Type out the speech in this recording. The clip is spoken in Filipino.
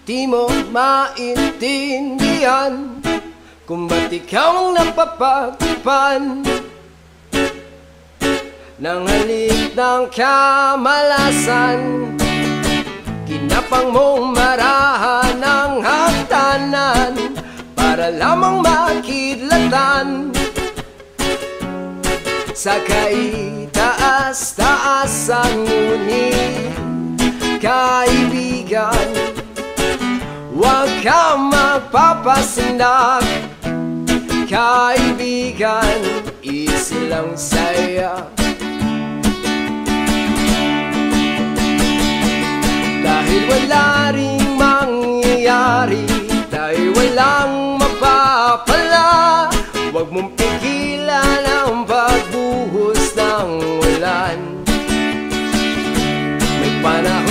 Di mo maintindihan Kung ba't ikaw ang napapagpan. Nang halik ng kamalasan Kinapang mong marahan ng hagdanan Para lamang makidlatan. Sa kaitaas-taasan ngunit Kaibigan Huwag ka magpapasindak Kaibigan, easy lang saya Dahil wala rin mangyayari Dahil walang mapapala Huwag mong pigilan ang pagbuhay